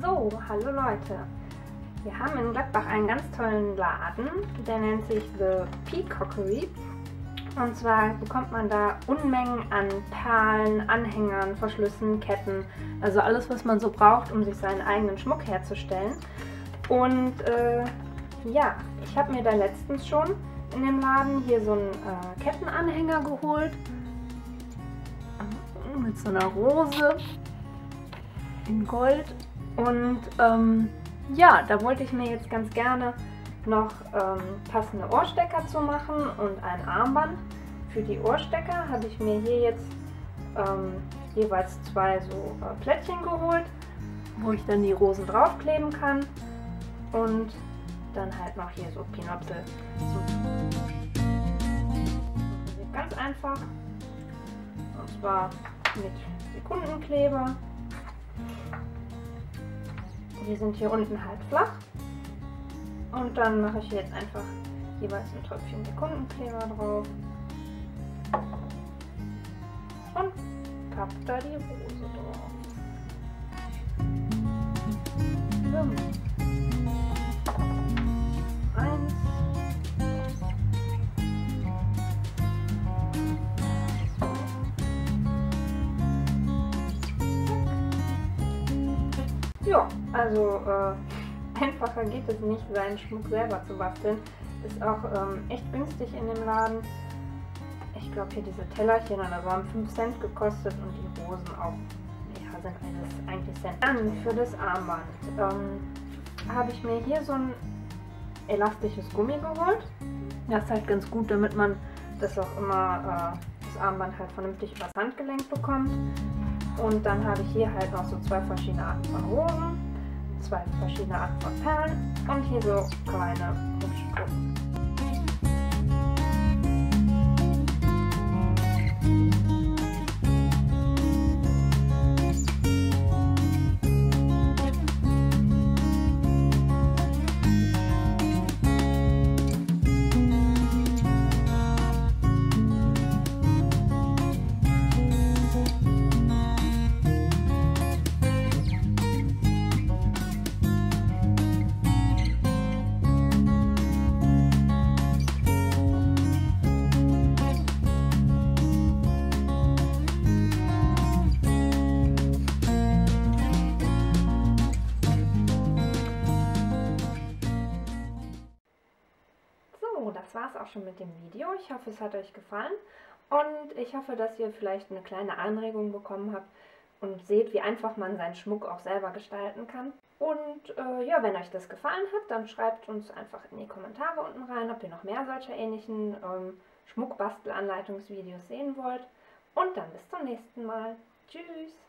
So, hallo Leute. Wir haben in Gladbach einen ganz tollen Laden, der nennt sich The Peacockery. Und zwar bekommt man da Unmengen an Perlen, Anhängern, Verschlüssen, Ketten, also alles, was man so braucht, um sich seinen eigenen Schmuck herzustellen. Und äh, ja, ich habe mir da letztens schon in dem Laden hier so einen äh, Kettenanhänger geholt mit so einer Rose in Gold. Und ähm, ja, da wollte ich mir jetzt ganz gerne noch ähm, passende Ohrstecker zu machen und ein Armband. Für die Ohrstecker habe ich mir hier jetzt ähm, jeweils zwei so äh, Plättchen geholt, wo ich dann die Rosen draufkleben kann. Und dann halt noch hier so Pinopsel. Ganz einfach. Und zwar mit Sekundenkleber. Die sind hier unten halt flach. Und dann mache ich jetzt einfach jeweils ein Tröpfchen Sekundenkleber drauf. Und papp da die Rose drauf. So. Ja, also äh, einfacher geht es nicht, seinen Schmuck selber zu basteln. Ist auch ähm, echt günstig in dem Laden. Ich glaube hier diese Tellerchen, also haben 5 Cent gekostet und die Rosen auch, ja, sind alles eigentlich Cent. Dann für das Armband ähm, habe ich mir hier so ein elastisches Gummi geholt. Das ist halt ganz gut, damit man das auch immer, äh, das Armband halt vernünftig übers Handgelenk bekommt. Und dann habe ich hier halt noch so zwei verschiedene Arten von Rosen, zwei verschiedene Arten von Perlen und hier so kleine Das war es auch schon mit dem Video. Ich hoffe, es hat euch gefallen und ich hoffe, dass ihr vielleicht eine kleine Anregung bekommen habt und seht, wie einfach man seinen Schmuck auch selber gestalten kann. Und äh, ja, wenn euch das gefallen hat, dann schreibt uns einfach in die Kommentare unten rein, ob ihr noch mehr solcher ähnlichen ähm, Schmuckbastelanleitungsvideos sehen wollt. Und dann bis zum nächsten Mal. Tschüss!